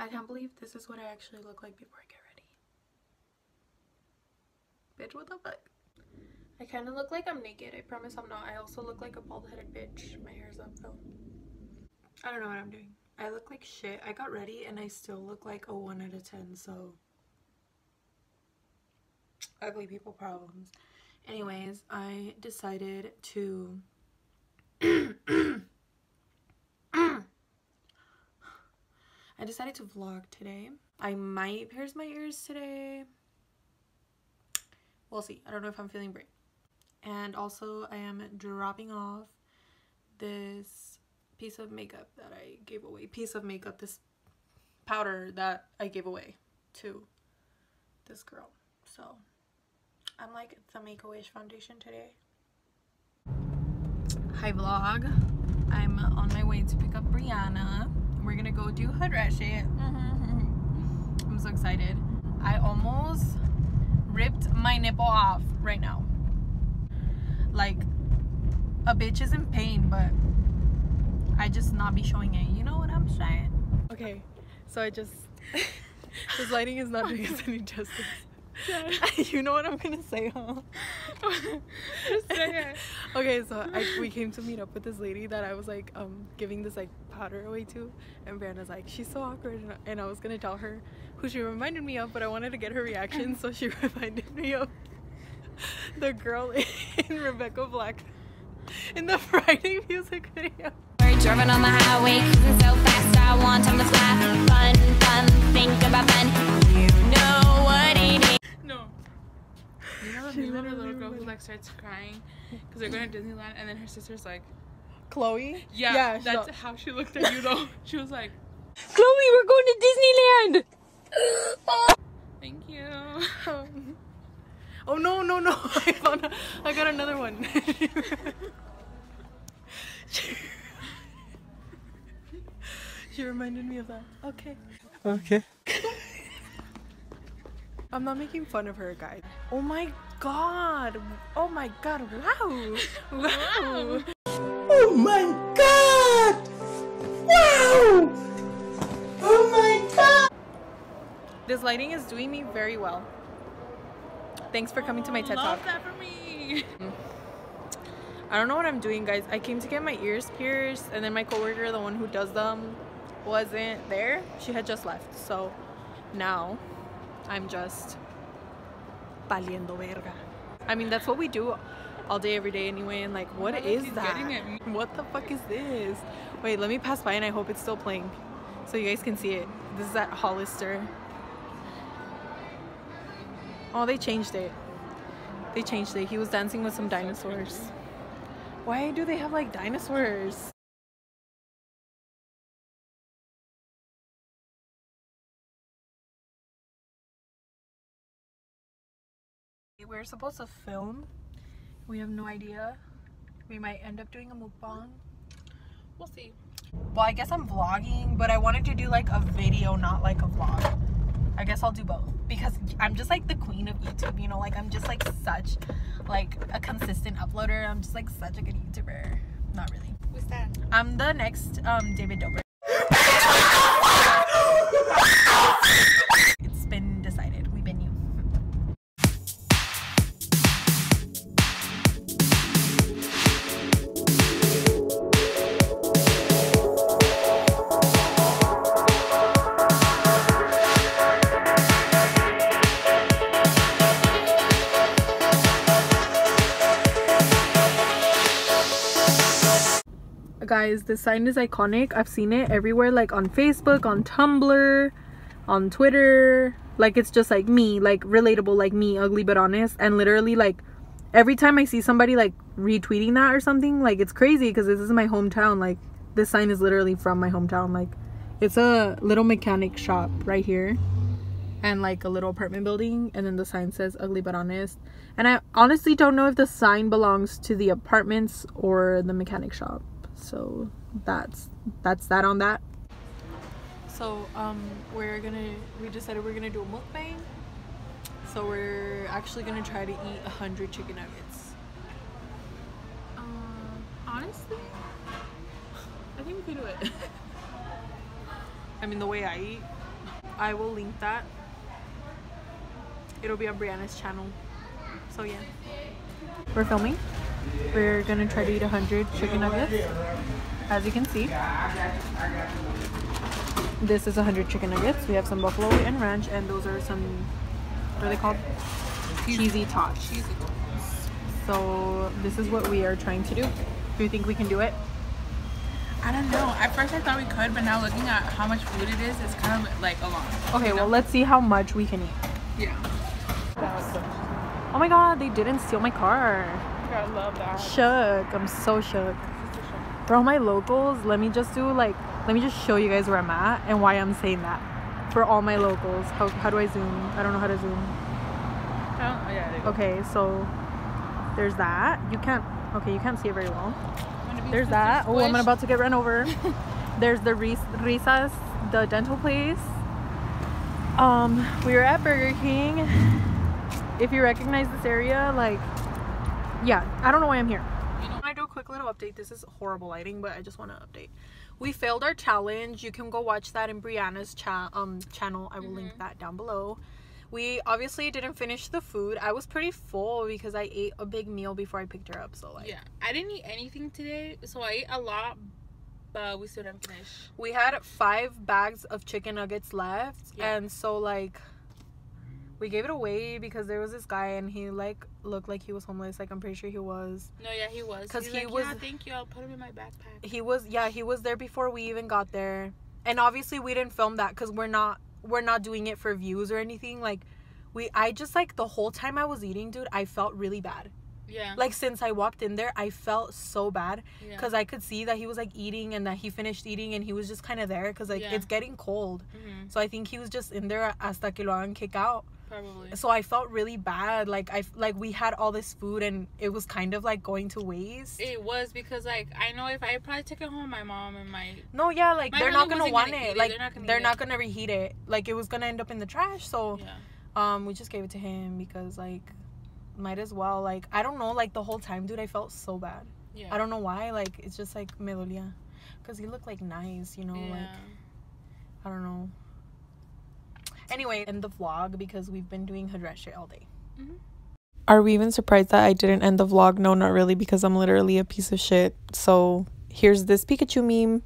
I can't believe this is what I actually look like before I get ready. Bitch, what the fuck? I kind of look like I'm naked. I promise I'm not. I also look like a bald-headed bitch. My hair's up though. I don't know what I'm doing. I look like shit. I got ready and I still look like a 1 out of 10, so... Ugly people problems. Anyways, I decided to... I decided to vlog today. I might pierce my ears today. We'll see. I don't know if I'm feeling brave. And also I am dropping off this piece of makeup that I gave away. Piece of makeup, this powder that I gave away to this girl. So I'm like the Make-A-Wish foundation today. Hi vlog. I'm on my way to pick up Briana. We're gonna go do hood rat shit. Mm-hmm. I'm so excited. I almost ripped my nipple off right now. Like a bitch is in pain, but I just not be showing it. You know what I'm saying? Okay, so I just this lighting is not doing us any justice. you know what I'm gonna say, huh? okay, so I, we came to meet up with this lady that I was like um giving this like powder away to, and Briana's like she's so awkward, and, and I was gonna tell her who she reminded me of, but I wanted to get her reaction, so she reminded me of the girl in Rebecca Black in the Friday music video. Driving on the highway, so fast, I want time to fly. Fun, fun, think about fun. The meme of the little girl who like starts crying because they're going to Disneyland and then her sister's like, Chloe? yeah, Yeah, that's no. how she looked at you though. She was like, Chloe, we're going to Disneyland! thank you. Oh no no no! I found a, I got another one. she, she reminded me of that. Okay. Okay. I'm not making fun of her, guys. Oh my god! Oh my god! Wow! Wow! Oh my god! Wow! Oh my god! This lighting is doing me very well. Thanks for coming to my oh, TED Talk. Love that for me. I don't know what I'm doing, guys. I came to get my ears pierced, and then my coworker, the one who does them, wasn't there. She had just left. So now I'm just valiendo verga. I mean, that's what we do all day, every day, anyway. And like, what is that? getting at me. What the fuck is this? Wait, let me pass by, and I hope it's still playing, so you guys can see it. This is at Hollister. Oh, they changed it. They changed it. He was dancing with some dinosaurs. Why do they have like dinosaurs? We're supposed to film. We have no idea. We might end up doing a mukbang. We'll see. Well, I guess I'm vlogging, but I wanted to do like a video, not like a vlog. I guess I'll do both because I'm just like the queen of YouTube, you know, like I'm just like such like a consistent uploader. I'm just like such a good YouTuber. Not really. Who's that? I'm the next um David Dobrik. Guys, this sign is iconic. I've seen it everywhere, like on Facebook, on Tumblr, on Twitter. Like it's just like me, like relatable, like me, ugly but honest. And literally, like every time I see somebody like retweeting that or something, like it's crazy because this is my hometown. Like this sign is literally from my hometown. Like it's a little mechanic shop right here and like a little apartment building and then the sign says ugly but honest and i honestly don't know if the sign belongs to the apartments or the mechanic shop so that's that's that on that so um we're gonna we decided we're gonna do a mukbang so we're actually gonna try to eat a hundred chicken nuggets Um, honestly, I think we could do it. i mean the way i eat I will link that. It'll be on Briana's channel. So yeah. We're filming. We're gonna try to eat 100 chicken nuggets. As you can see. This is 100 chicken nuggets. We have some buffalo and ranch and those are some, what are they called? Cheesy tots. Cheesy. So this is what we are trying to do. Do you think we can do it? I don't know. At first I thought we could, but now looking at how much food it is, it's kind of like a lot. Okay, you well let's see how much we can eat. Yeah. Oh my god, they didn't steal my car. I love that. Shook. I'm so shook. For all my locals, let me just do like, let me just show you guys where I'm at and why I'm saying that. For all my locals, how, how do I zoom? I don't know how to zoom. Oh, yeah, there you go. Okay, so there's that. You can't, okay, you can't see it very well. There's that. Oh, I'm about to get run over. There's the Ris- Risas, the dental place. Um, we were at Burger King. If you recognize this area, like, yeah, I don't know why I'm here. You know- I do a quick little update. This is horrible lighting, but I just want to update. We failed our challenge. You can go watch that in Briana's cha- um channel. I will link that down below. We obviously didn't finish the food. I was pretty full because I ate a big meal before I picked her up. So like, Yeah. I didn't eat anything today, so I ate a lot, but we still didn't finish. we had five bags of chicken nuggets left Yeah. and so like we gave it away because there was this guy and he like looked like he was homeless like i'm pretty sure he was No, yeah, he was. Because he like, was- Yeah, thank you. I'll put him in my backpack. he was yeah he was there before we even got there and obviously we didn't film that because we're not we're not doing it for views or anything like we i just like the whole time i was eating dude i felt really bad Yeah. like since i walked in there i felt so bad yeah. because i could see that he was like eating and that he finished eating and he was just kind of there because like Yeah. it's getting cold Mhm, So I think he was just in there hasta que lo hagan kick out. Probably. So I felt really bad. Like I like we had all this food and it was kind of like going to waste. It was because like I know if I probably took it home, my mom and my no, yeah, like they're not gonna want gonna it. it. Like They're not gonna they're not gonna reheat it. Like it was gonna end up in the trash. So yeah. um we just gave it to him because like might as well. Like I don't know. Like the whole time, dude, I felt so bad. Yeah. I don't know why. Like it's just like me dolía. Cause he looked like nice, you know. yeah. Like I don't know. Anyway, end the vlog because we've been doing Hadrashe all day. Mhm. Are we even surprised that I didn't end the vlog? No, not really, because I'm literally a piece of shit. So here's this Pikachu meme.